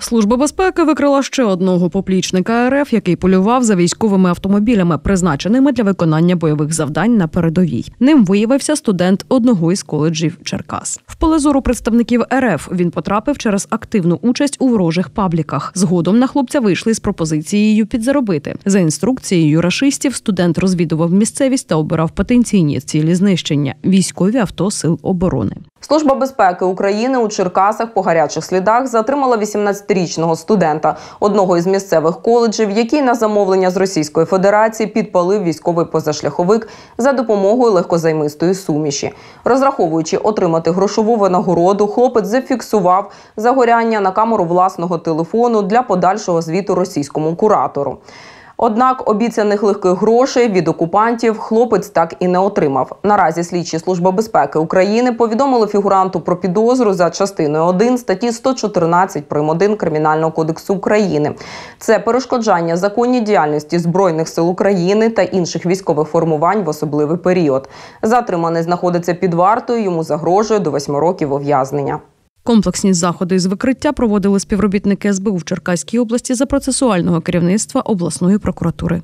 Служба безпеки викрила ще одного поплічника РФ, який полював за військовими автомобілями, призначеними для виконання бойових завдань на передовій. Ним виявився студент одного із коледжів Черкас. В поле зору представників РФ він потрапив через активну участь у ворожих пабліках. Згодом на хлопця вийшли з пропозицією підзаробити. За інструкцією рашистів студент розвідував місцевість та обирав потенційні цілі знищення військові авто сил оборони. Служба безпеки України у Черкасах по гарячих слідах затримала 18-річного студента одного із місцевих коледжів, який на замовлення з Російської Федерації підпалив військовий позашляховик за допомогою легкозаймистої суміші. Розраховуючи отримати грошову винагороду, хлопець зафіксував загоряння на камеру власного телефону для подальшого звіту російському куратору. Однак обіцяних легких грошей від окупантів хлопець так і не отримав. Наразі слідчі служби безпеки України повідомили фігуранту про підозру за частиною 1 статті 114 прим. 1 кримінального кодексу України. Це перешкоджання законній діяльності збройних сил України та інших військових формувань в особливий період. Затриманий знаходиться під вартою. Йому загрожує до 8 років ув'язнення. Комплексні заходи з викриття проводили співробітники СБУ в Черкаській області за процесуального керівництва обласної прокуратури.